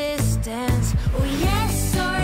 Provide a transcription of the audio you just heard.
distance. Oh, yes sir.